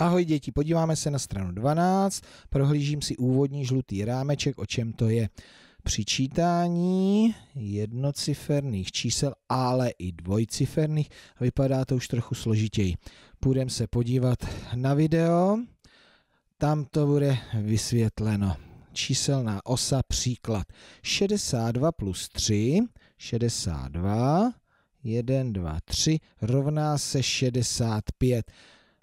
Ahoj děti, podíváme se na stranu 12, prohlížím si úvodní žlutý rámeček, o čem to je. Přičítání jednociferných čísel, ale i dvojciferných, vypadá to už trochu složitěji. Půjdeme se podívat na video, tam to bude vysvětleno. Číselná osa, příklad. 62 plus 3, 62, 1, 2, 3, rovná se 65.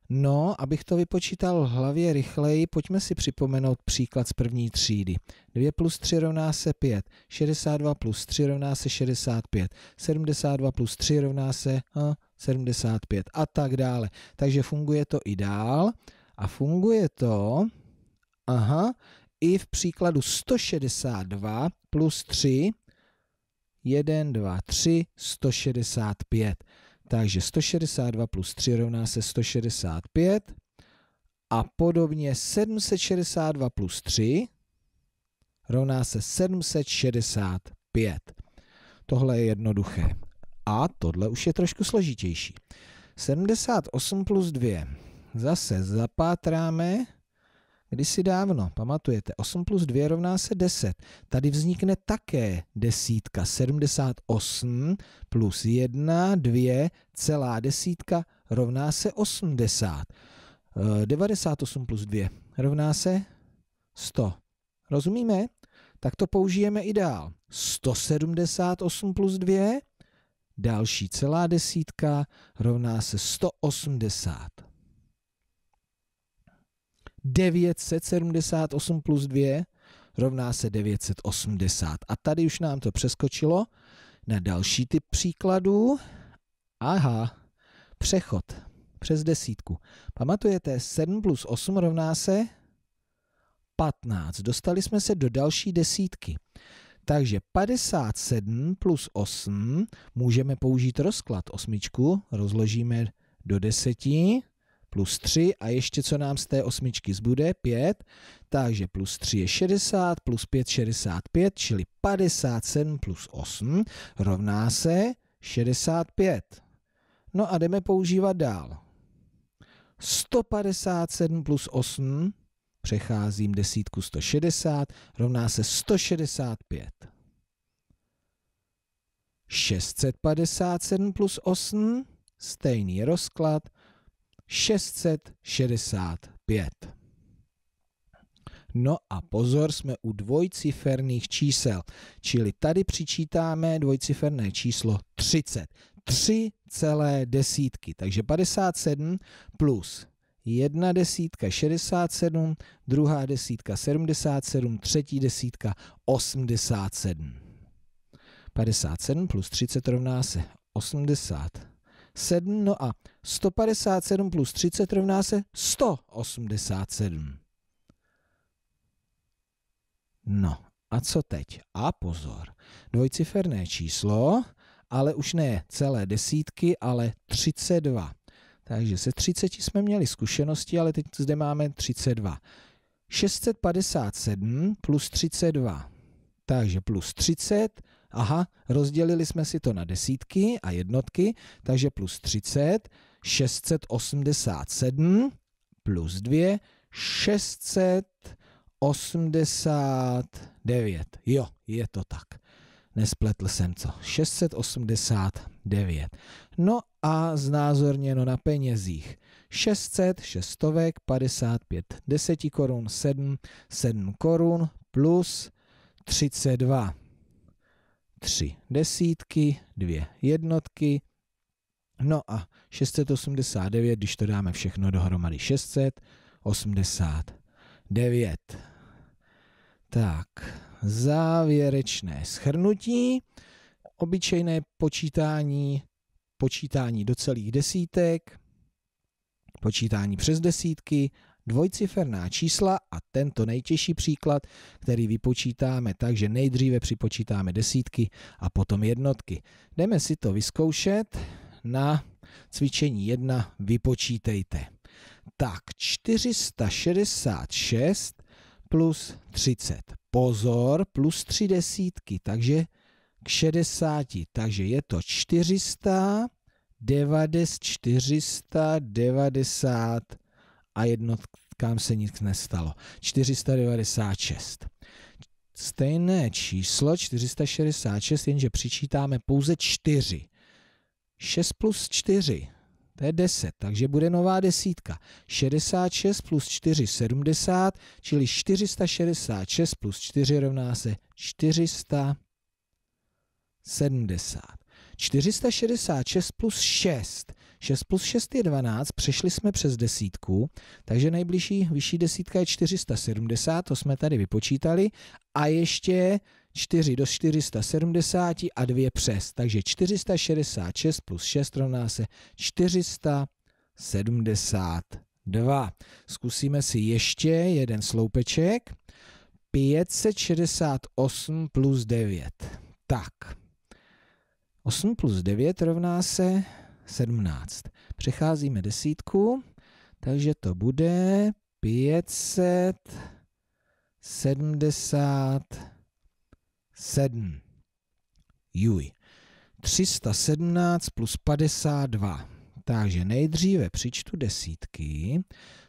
No, abych to vypočítal v hlavě rychleji, pojďme si připomenout příklad z první třídy. 2 plus 3 rovná se 5, 62 plus 3 rovná se 65, 72 plus 3 rovná se no, 75 a tak dále. Takže funguje to i dál a funguje to, aha, i v příkladu 162 plus 3, 1, 2, 3, 165. Takže 162 plus 3 rovná se 165 a podobně 762 plus 3 rovná se 765. Tohle je jednoduché. A tohle už je trošku složitější. 78 plus 2. Zase zapátráme kdysi dávno, pamatujete, 8 plus 2 rovná se 10. Tady vznikne také desítka, 78 plus 1, 2, celá desítka rovná se 80. 98 plus 2 rovná se 100. Rozumíme? Tak to použijeme i dál. 178 plus 2, další celá desítka rovná se 180. 978 plus 2 rovná se 980. A tady už nám to přeskočilo na další typ příkladů. Aha, přechod přes desítku. Pamatujete, 7 plus 8 rovná se 15. Dostali jsme se do další desítky. Takže 57 plus 8 můžeme použít rozklad. Osmičku rozložíme do deseti plus 3 a ještě co nám z té osmičky zbude, 5, takže plus 3 je 60, plus 5 65, čili 57 plus 8 rovná se 65. No a jdeme používat dál. 157 plus 8, přecházím desítku 160, rovná se 165. 657 plus 8, stejný rozklad, 665. No a pozor, jsme u dvojciferných čísel, čili tady přičítáme dvojciferné číslo 30. 3 celé desítky, takže 57 plus jedna desítka 67, druhá desítka 77, třetí desítka 87. 57 plus 30 rovná se 80. 7, no a 157 plus 30 rovná se 187. No a co teď? A pozor, dvojciferné číslo, ale už ne celé desítky, ale 32. Takže se 30 jsme měli zkušenosti, ale teď zde máme 32. 657 plus 32. Takže plus 30 Aha, rozdělili jsme si to na desítky a jednotky, takže plus 30, 687 plus 2, 689. Jo, je to tak. Nespletl jsem co. 689. No a znázorněno na penězích. 600, šestovek, 55 deseti korun, 7, 7 korun plus 32 tři desítky, dvě jednotky, no a 689, když to dáme všechno dohromady, 689. Tak, závěrečné schrnutí, obyčejné počítání, počítání do celých desítek, počítání přes desítky dvojciferná čísla a tento nejtěžší příklad, který vypočítáme tak, že nejdříve připočítáme desítky a potom jednotky. Jdeme si to vyzkoušet na cvičení 1 vypočítejte. Tak 466 plus 30. Pozor, plus 3 desítky, takže k 60, takže je to 400, 90, 490 a jednotkám se nic nestalo. 496. Stejné číslo 466, jenže přičítáme pouze 4. 6 plus 4, to je 10, takže bude nová desítka. 66 plus 4, 70, čili 466 plus 4 rovná se 470. 466 plus 6. 6 plus 6 je 12, přešli jsme přes desítku, takže nejbližší vyšší desítka je 470, to jsme tady vypočítali, a ještě 4 do 470 a 2 přes, takže 466 plus 6 rovná se 472. Zkusíme si ještě jeden sloupeček. 568 plus 9. Tak, 8 plus 9 rovná se 17. Přecházíme desítku, takže to bude 577. Juj. 317 plus 52. Takže nejdříve přičtu desítky.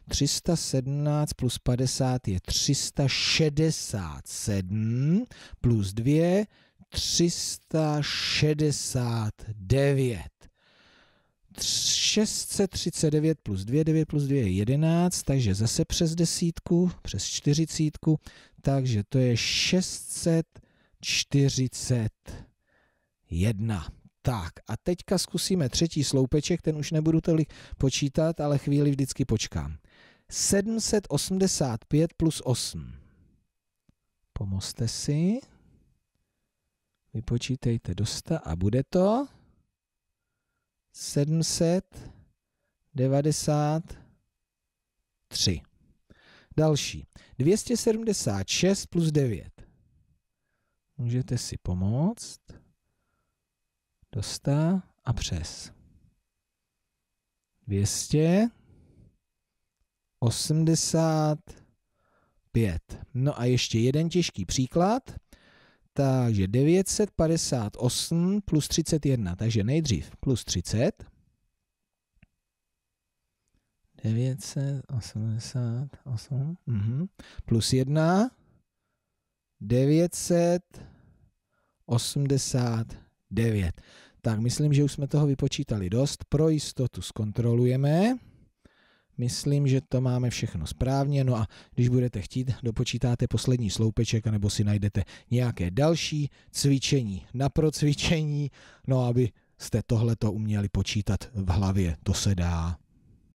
317 plus 50 je 367 plus 2 369. 639 plus 2, 9 plus 2 je 11, takže zase přes desítku, přes čtyřicítku, takže to je 641. Tak a teďka zkusíme třetí sloupeček, ten už nebudu tolik počítat, ale chvíli vždycky počkám. 785 plus 8. Pomozte si. Vypočítejte do 100 a bude to 793. Další. 276 plus 9. Můžete si pomoct. Do 100 a přes. 285. No a ještě jeden těžký příklad. Takže 958 plus 31, takže nejdřív plus 30. 988 mhm. plus 1 989. Tak myslím, že už jsme toho vypočítali dost. Pro jistotu zkontrolujeme. Myslím, že to máme všechno správně, no a když budete chtít, dopočítáte poslední sloupeček, nebo si najdete nějaké další cvičení na procvičení, no aby jste tohleto uměli počítat v hlavě, to se dá.